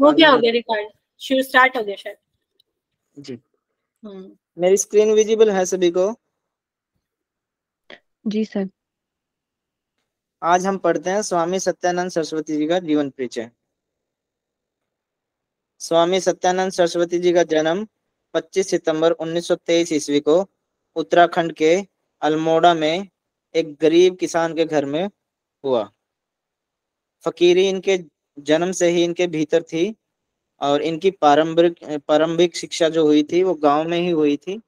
वो क्या हो गया रिकॉर्ड शुरू स्टार्ट हो गया शायद. जी। हम्म। मेरी स्क्रीन विजिबल है सभी को? जी सर आज हम पढ़ते हैं स्वामी सत्यानंद सरस्वती जी का जीवन परिचय। स्वामी सत्यानंद सरस्वती जी का जन्म 25 सितंबर 1923 ईस्वी को उत्तराखंड के अल्मोड़ा में एक गरीब किसान के घर में हुआ। फकीरी इनके जन्म से ही इनके भीतर थी और इनकी पारंपरिक प्रारंभिक शिक्षा जो हुई थी वो गाँव में ही हुई थी।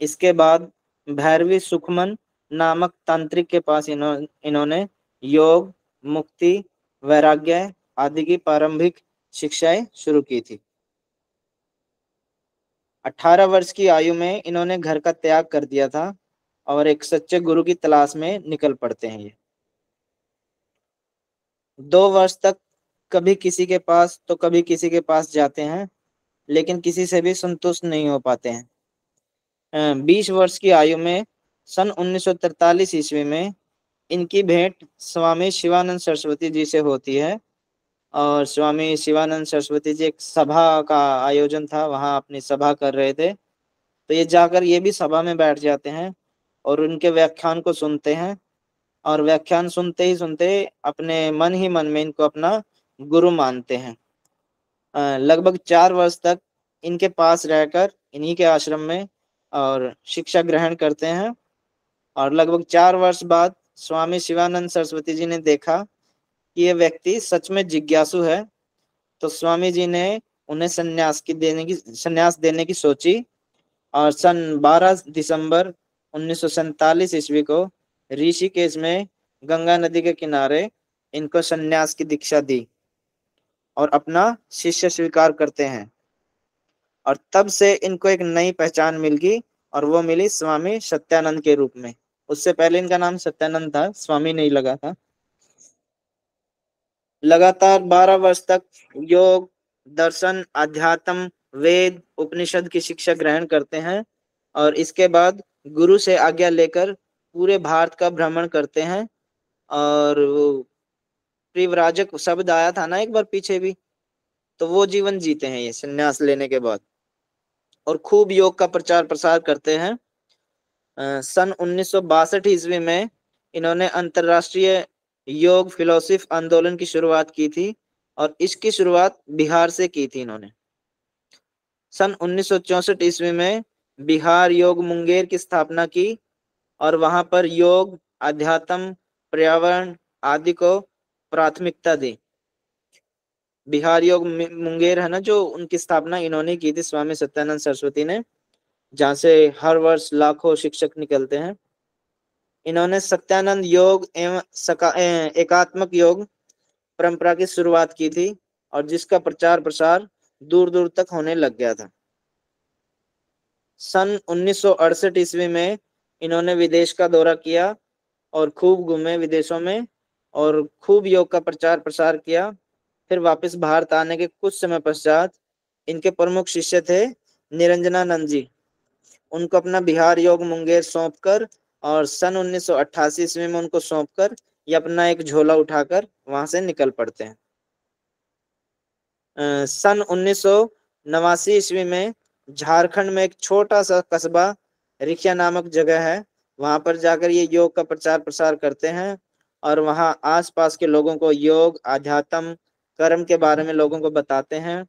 इसके बाद भैरवी सुखमन नामक तांत्रिक के पास इन्हों, इन्होंने योग मुक्ति वैराग्य आदि की प्रारंभिक शिक्षाएँ शुरू की थी। 18 वर्ष की आयु में इन्होंने घर का त्याग कर दिया था और एक सच्चे गुरु की तलाश में निकल पड़ते हैं ये। दो वर्ष तक कभी किसी के पास तो कभी किसी के पास जाते हैं, लेकिन किसी से भी संतुष्ट नहीं हो पाते हैं। बीस वर्ष की आयु में, सन 1943 ईस्वी में, इनकी भेंट स्वामी शिवानंद सरस्वती जी से होती है, और स्वामी शिवानंद सरस्वती जी एक सभा का आयोजन था, वहाँ अपनी सभा कर रहे थे। तो ये जाकर ये भी सभा में बैठ जाते हैं, और उनके व्याख्यान को सुनते हैं, और व्याख्यान सुनते ही सुनते अपने मन ही मन में इनको अपना गुरु मानते हैं। लगभग चार वर्ष तक इनके पास रहकर इन्हीं के आश्रम में और शिक्षा ग्रहण करते हैं और लगभग चार वर्ष बाद स्वामी शिवानंद सरस्वती जी ने देखा कि ये व्यक्ति सच में जिज्ञासु है तो स्वामी जी ने उन्हें सन्यास की देने की, संन्यास देने की सोची और सन 12 दिसंबर उन्नीस ईस्वी को ऋषिकेश में गंगा नदी के किनारे इनको सन्यास की दीक्षा दी। और अपना शिष्य स्वीकार करते हैं। और तब से इनको एक नई पहचान मिल गई और वो मिली स्वामी सत्यानंद के रूप में। उससे पहले इनका नाम सत्यानंद था, स्वामी नहीं लगा था। लगातार बारह वर्ष तक योग, दर्शन, अध्यात्म, वेद, उपनिषद की शिक्षा ग्रहण करते हैं और इसके बाद गुरु से आज्ञा लेकर पूरे भारत का भ्रमण करते हैं। और वो प्रिवराजक शब्द आया था ना एक बार पीछे भी? तो वो जीवन जीते हैं ये संन्यास लेने के बाद। और खूब योग का प्रचार प्रसार करते हैं। आ, सन उन्नीस ईस्वी में इन्होंने अंतरराष्ट्रीय योग फिलोसफी आंदोलन की शुरुआत की थी और इसकी शुरुआत बिहार से की थी इन्होंने। सन उन्नीस ईस्वी में बिहार योग मुंगेर की स्थापना की और वहाँ पर योग अध्यात्म पर्यावरण आदि को प्राथमिकता दी। बिहार योग मुंगेर है ना, जो उनकी स्थापना इन्होंने की थी, स्वामी सत्यानंद सरस्वती ने, जहाँ से हर वर्ष लाखों शिक्षक निकलते हैं। इन्होंने सत्यानंद योग एवं एकात्मक योग परंपरा की शुरुआत की थी और जिसका प्रचार प्रसार दूर दूर तक होने लग गया था। सन उन्नीस ईस्वी में इन्होंने विदेश का दौरा किया और खूब घूमे विदेशों में। और खूब योग का प्रचार प्रसार किया। फिर वापस भारत आने के कुछ समय पश्चात इनके प्रमुख शिष्य थे निरंजनानंद जी। उनको अपना बिहार योग मुंगेर सौंप कर और सन उन्नीस ईस्वी में उनको सौंप कर ये अपना एक झोला उठाकर वहाँ से निकल पड़ते हैं। सन उन्नीस सौ नवासी ईस्वी में झारखंड में एक छोटा सा कस्बा रिखिया नामक जगह है। वहाँ पर जाकर ये योग का प्रचार प्रसार करते हैं। और वहाँ आसपास के लोगों को योग, आध्यात्म, कर्म के बारे में लोगों को बताते हैं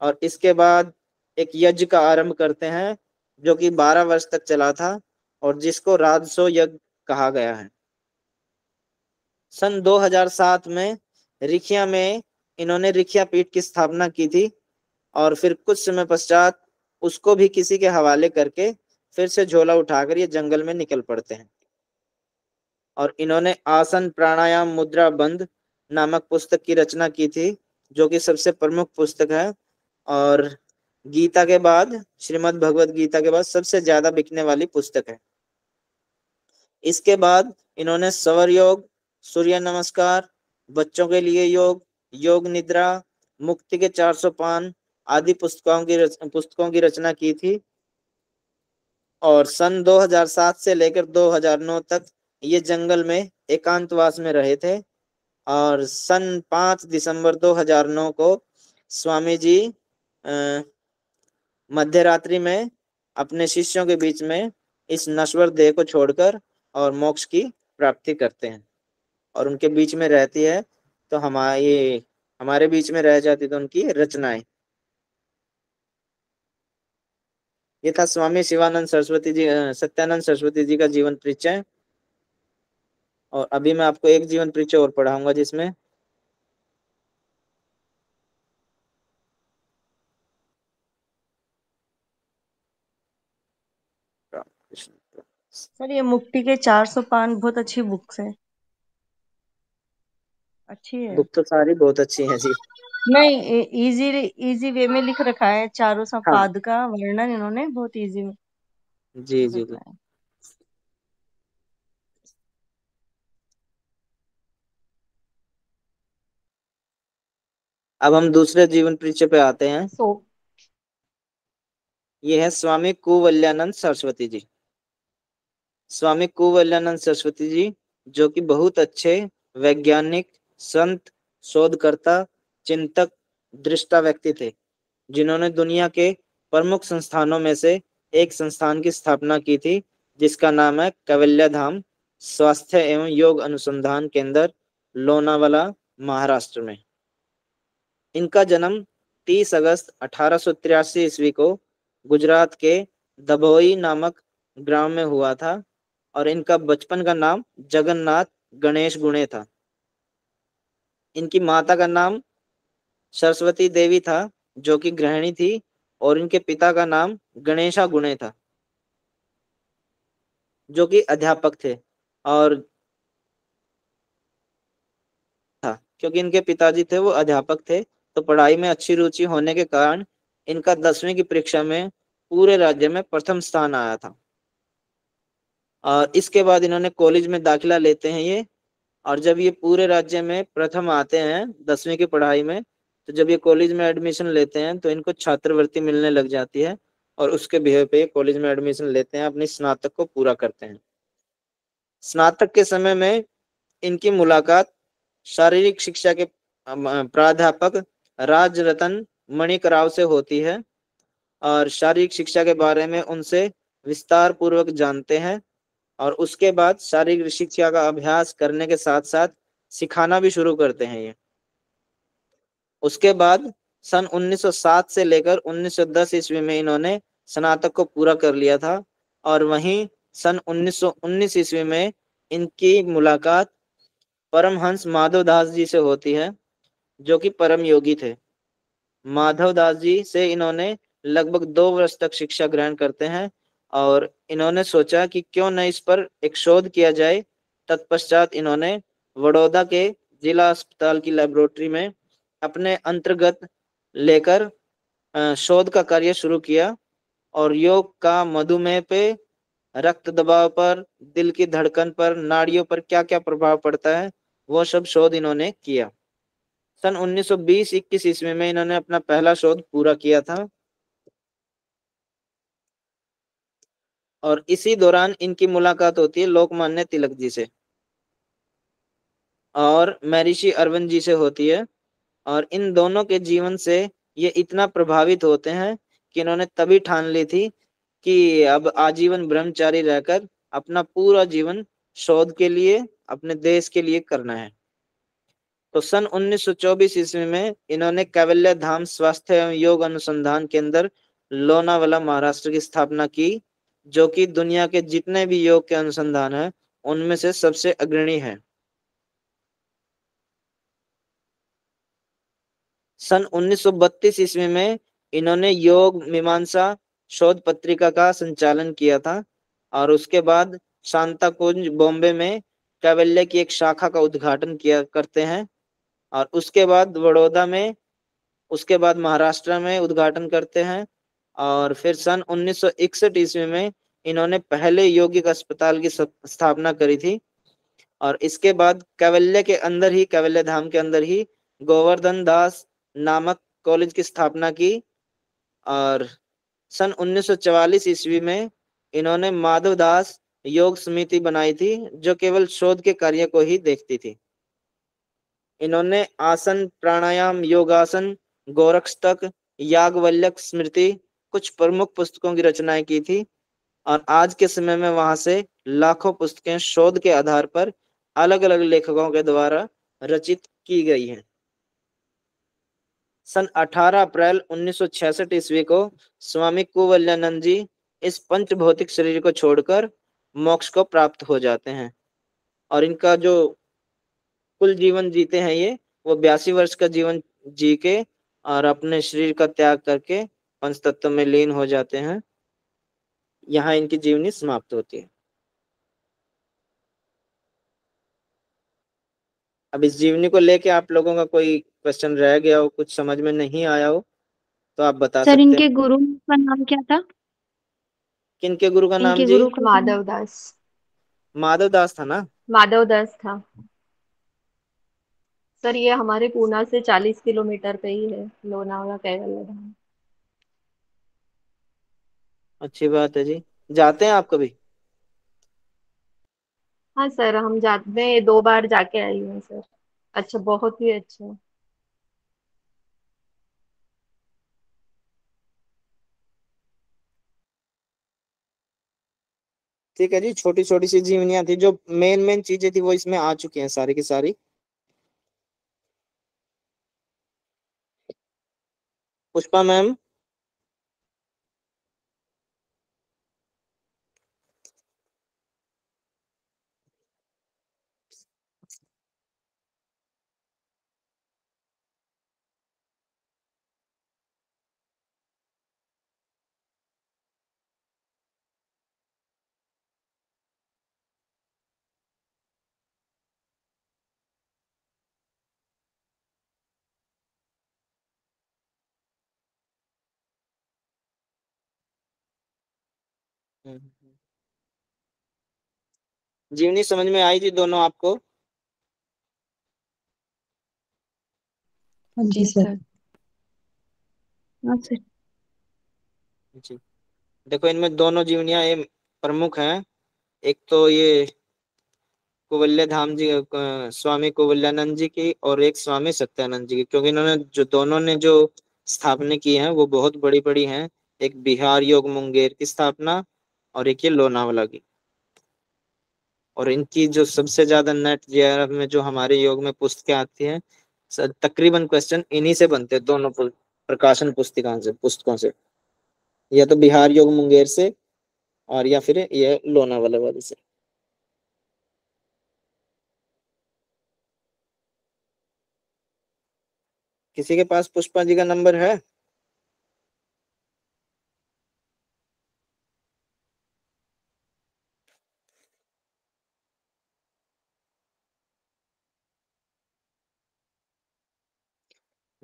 और इसके बाद एक यज्ञ का आरंभ करते हैं, जो कि 12 वर्ष तक चला था और जिसको राजसो यज्ञ कहा गया है। सन 2007 में रिखिया में इन्होंने रिखिया पीठ की स्थापना की थी और फिर कुछ समय पश्चात उसको भी किसी के हवाले करके फिर से झोला उठाकर ये जंगल में निकल पड़ते हैं। और इन्होंने आसन प्राणायाम मुद्रा बंद नामक पुस्तक की रचना की थी जो कि सबसे प्रमुख पुस्तक है। और गीता के बाद श्रीमद् भगवत गीता के बाद सबसे ज़्यादा बिकने वाली पुस्तक है। इसके बाद इन्होंने सवर योग सूर्य नमस्कार बच्चों के लिए योग योग निद्रा मुक्ति के 400 पान आदि पुस्तकों की रच, पुस्तकों की रचना की थी। और सन 2007 से लेकर 2009 तक ये जंगल में एकांतवास में रहे थे और सन पाँच दिसंबर 2009 को स्वामी जी मध्य रात्रि में अपने शिष्यों के बीच में इस नश्वर देह को छोड़कर और मोक्ष की प्राप्ति करते हैं और उनके बीच में रहती है तो हमारे हमारे बीच में रह जाती तो उनकी रचनाएँ। ये था स्वामी शिवानंद सरस्वती जी सत्यानंद सरस्वती जी का जीवन परिचय। और अभी मैं आपको एक जीवन परिचय और पढ़ाऊँगा जिसमें सर ये मुक्ति के चार सौ पान बहुत अच्छी बुक्स है। अच्छी है। बुक तो सारी बहुत अच्छी है जी। नहीं इजी इजी वे में लिख रखा है। चारों सा हाँ। पाद का वर्णन इन्होंने बहुत इजी में जी जी जी अब हम दूसरे जीवन परिचय पे आते हैं। सो ये है स्वामी कुवल्यानंद सरस्वती जी। स्वामी कुवल्यानंद सरस्वती जी जो कि बहुत अच्छे वैज्ञानिक संत शोधकर्ता चिंतक दृष्टा व्यक्ति थे जिन्होंने दुनिया के प्रमुख संस्थानों में से एक संस्थान की स्थापना की थी जिसका नाम है कवल्या धाम स्वास्थ्य एवं योग अनुसंधान केंद्र लोनावाला महाराष्ट्र में। इनका जन्म 30 अगस्त अठारह ईस्वी को गुजरात के दभोई नामक ग्राम में हुआ था और इनका बचपन का नाम जगन्नाथ गणेश गुणे था। इनकी माता का नाम सरस्वती देवी था, जो कि गृहिणी थी और इनके पिता का नाम गणेशा गुणे था, जो कि अध्यापक थे और था, क्योंकि इनके पिताजी थे, वो अध्यापक थे तो पढ़ाई में अच्छी रुचि होने के कारण इनका दसवीं की परीक्षा में पूरे राज्य में प्रथम स्थान आया था। और इसके बाद इन्होंने कॉलेज में दाखिला लेते हैं ये, और जब ये पूरे राज्य में प्रथम आते हैं दसवीं की पढ़ाई में तो जब ये कॉलेज में एडमिशन लेते हैं तो इनको छात्रवृत्ति मिलने लग जाती है, और उसके बिहेव पे कॉलेज में एडमिशन लेते हैं, अपनी स्नातक को पूरा करते हैं। स्नातक के समय में इनकी मुलाकात शारीरिक शिक्षा के प्राध्यापक राज रतन मणिक राव से होती है और शारीरिक शिक्षा के बारे में उनसे विस्तार पूर्वक जानते हैं और उसके बाद शारीरिक शिक्षा का अभ्यास करने के साथ साथ सिखाना भी शुरू करते हैं ये। उसके बाद सन 1907 से लेकर 1910 ईस्वी में इन्होंने स्नातक को पूरा कर लिया था और वहीं सन 1919 ईस्वी में इनकी मुलाकात परमहंस माधव दास जी से होती है। जो कि परम योगी थे। माधव दास जी से इन्होंने लगभग दो वर्ष तक शिक्षा ग्रहण करते हैं और इन्होंने सोचा कि क्यों न इस पर एक शोध किया जाए। तत्पश्चात इन्होंने वडोदरा के जिला अस्पताल की लेबोरेटरी में अपने अंतर्गत लेकर शोध का कार्य शुरू किया और योग का मधुमेह पे रक्त दबाव पर, दिल की धड़कन पर, नाड़ियों पर क्या क्या प्रभाव पड़ता है, वो सब शोध इन्होंने किया। सन 1920-21 ईस्वी में इन्होंने अपना पहला शोध पूरा किया था। और इसी दौरान इनकी मुलाकात होती है लोकमान्य तिलक जी से। और महर्षि अरविंद जी से होती है। और इन दोनों के जीवन से ये इतना प्रभावित होते हैं कि इन्होंने तभी ठान ली थी कि अब आजीवन ब्रह्मचारी रहकर अपना पूरा जीवन शोध के लिए, अपने देश के लिए करना है। तो सन 1924 ईस्वी में इन्होंने कैवल्य धाम स्वास्थ्य एवं योग अनुसंधान केंद्र लोनावाला महाराष्ट्र की स्थापना की, जो कि दुनिया के जितने भी योग के अनुसंधान है, उनमें से सबसे अग्रणी है। सन 1932 ईस्वी में इन्होंने योग मीमांसा शोध पत्रिका का संचालन किया था, और उसके बाद शांता कुंज बॉम्बे में कैवल्य की एक शाखा का उद्घाटन किया करते हैं। और उसके बाद बड़ौदा में, उसके बाद महाराष्ट्र में उद्घाटन करते हैं। और फिर सन 1961 ईस्वी में इन्होंने पहले यौगिक अस्पताल की स्थापना करी थी। और इसके बाद कैवल्य के अंदर ही, कैवल्य धाम के अंदर ही गोवर्धन दास नामक कॉलेज की स्थापना की। और सन 1944 ईस्वी में इन्होंने माधव दास योग समिति बनाई थी, जो केवल शोध के कार्य को ही देखती थी। इन्होंने आसन, प्राणायाम, योगासन, गोरक्षतक, यागवल्यक स्मृति, कुछ प्रमुख पुस्तकों की रचनाएँ की थी। और आज के समय में वहाँ से लाखों पुस्तकें शोध के आधार पर अलग अलग लेखकों के द्वारा रचित की गई हैं। सन 18 अप्रैल 1966 ईस्वी को स्वामी कुवल्यानंद जी इस पंच भौतिक शरीर को छोड़कर मोक्ष को प्राप्त हो जाते हैं। और इनका जो कुल जीवन जीते हैं ये। वो बयासी वर्ष का जीवन जी के और अपने शरीर का त्याग करके पंच तत्व में लीन हो जाते हैं। यहाँ इनकी जीवनी समाप्त होती है। अब इस जीवनी को लेके आप लोगों का कोई क्वेश्चन रह गया हो कुछ समझ में नहीं आया हो तो आप बता सर इनके गुरु का नाम क्या था? किनके गुरु का नाम जी? गुरु माधव दास। माधव दास था ना? माधव दास था। सर ये हमारे पूना से चालीस किलोमीटर पे ही है लोनावला कैवल्य धाम अच्छी बात है जी। जाते हैं आप कभी? हाँ सर हम जा मैं दो बार जाके आई हूँ सर। अच्छा बहुत ही अच्छा। ठीक है जी छोटी छोटी सी जीवनियाँ थी जो मेन मेन चीज़ें थी वो इसमें आ चुकी हैं सारी की सारी। पुष्पा मैम जीवनी समझ में आई थी दोनों आपको? जी सर। हाँ सर। जी। देखो इनमें दोनों जीवनियाँ ये प्रमुख हैं। एक तो ये कुवल्य धाम जी अ, स्वामी कुवल्यानंद जी की और एक स्वामी सत्यानंद जी की क्योंकि इन्होंने जो दोनों ने जो स्थापना की है वो बहुत बड़ी बड़ी हैं। एक बिहार योग मुंगेर की स्थापना और एक ये लोनावाला की और इनकी जो सबसे ज़्यादा नेट जेआरएफ में जो हमारे योग में पुस्तकें आती हैं तकरीबन क्वेश्चन इन्हीं से बनते हैं, दोनों प्रकाशन पुस्तिकाओं से, पुस्तकों से। या तो बिहार योग मुंगेर से, और या फिर ये लोनावाला वाले से। किसी के पास पुष्पा जी का नंबर है?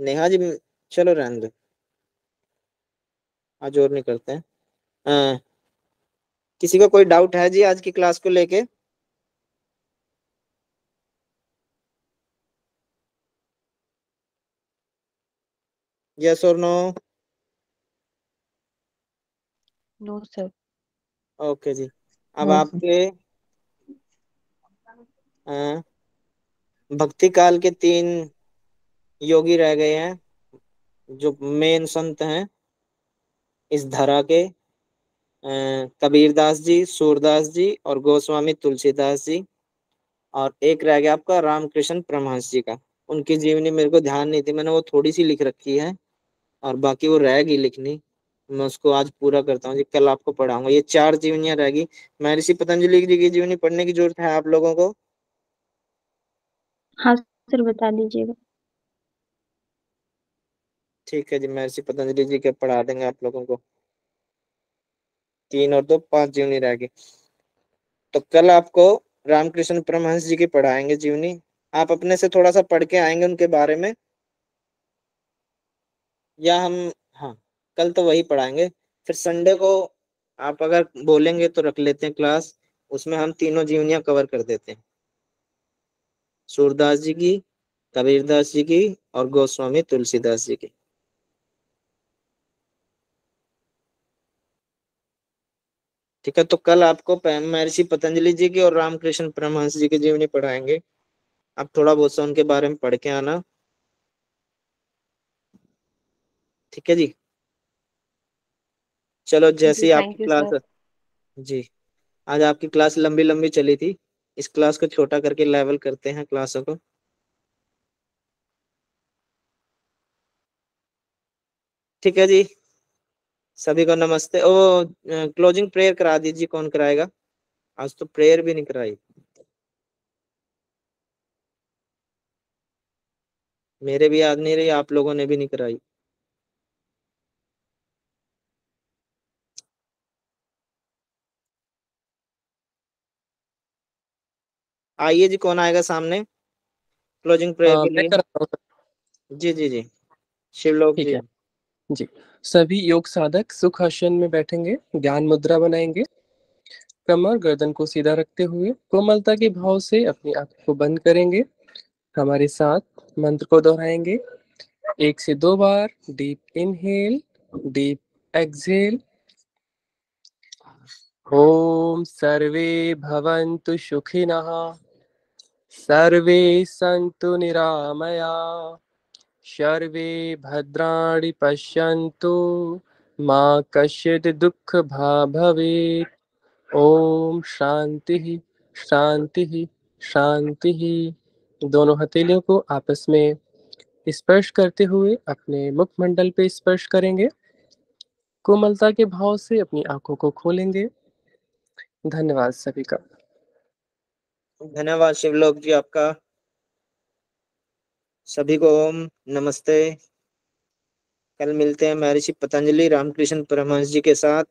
नेहा जी चलो रहने दो आज और नहीं करते हैं। अ, किसी का को कोई डाउट है जी आज की क्लास को लेके? यस और नो नो सर ओके जी। अब No, आपके अ, भक्ति काल के तीन योगी रह गए हैं, जो मेन संत हैं, इस धरा के कबीरदास जी, सूरदास जी और गोस्वामी तुलसीदास जी और एक रह गया आपका रामकृष्ण परमहंस जी का। उनकी जीवनी मेरे को ध्यान नहीं थी, मैंने वो थोड़ी सी लिख रखी है और बाकी वो रहेगी लिखनी। मैं उसको आज पूरा करता हूँ जी, कल आपको पढ़ाऊँगा। ये चार जीवनियाँ रहेगी। महर्षि पतंजलि जी की जीवनी पढ़ने की ज़रूरत है आप लोगों को? हाँ सर बता दीजिएगा। ठीक है जी, मैं महर्षि पतंजलि जी के पढ़ा देंगे आप लोगों को। तीन और दो, पाँच जीवनी रहेगी तो कल आपको रामकृष्ण परमहंस जी की पढ़ाएँगे जीवनी। आप अपने से थोड़ा सा पढ़ के आएँगे उनके बारे में। या हम हाँ कल तो वही पढ़ाएँगे। फिर संडे को आप अगर बोलेंगे तो रख लेते हैं क्लास। उसमें हम तीनों जीवनियाँ कवर कर देते हैं। सूरदास जी की, कबीरदास जी की और गोस्वामी तुलसीदास जी की। ठीक है तो कल आपको महर्षि पतंजलि जी की और रामकृष्ण परमहंस जी की जीवनी पढ़ाएँगे। आप थोड़ा बहुत सा उनके बारे में पढ़ के आना। ठीक है जी? चलो जैसी आपकी क्लास जी आज आपकी क्लास लंबी लंबी चली थी। इस क्लास को छोटा करके लेवल करते हैं क्लासों को। ठीक है जी? सभी को नमस्ते। ओ क्लोजिंग प्रेयर करा दीजिए कौन कराएगा? आज तो प्रेयर भी नहीं कराई। मेरे भी याद नहीं रही आप लोगों ने भी नहीं कराई। आइए जी कौन आएगा सामने? क्लोजिंग प्रेयर के लिए। जी जी जी। शिवलोक जी। है। जी। सभी योग साधक सुख आसन में बैठेंगे ध्यान मुद्रा बनाएँगे। कमर गर्दन को सीधा रखते हुए कोमलता के भाव से अपनी आँखों को बंद करेंगे। हमारे साथ मंत्र को दोहराएँगे। एक से दो बार डीप इनहेल, डीप एक्सहेल। ओम सर्वे भवन्तु सुखिनः, सर्वे सन्तु निरामया। सर्वे भद्राणि पश्यन्तु, मा दुःख भा भवेत्। ओम शांति शांति शांति दोनों हथेलियों को आपस में स्पर्श करते हुए अपने मुखमंडल पे स्पर्श करेंगे। कोमलता के भाव से अपनी आँखों को खोलेंगे। धन्यवाद सभी का। धन्यवाद शिवलोक जी आपका। सभी को ओम नमस्ते। कल मिलते हैं महर्षि पतंजलि रामकृष्ण परमहंस जी के साथ।